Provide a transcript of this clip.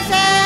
tibia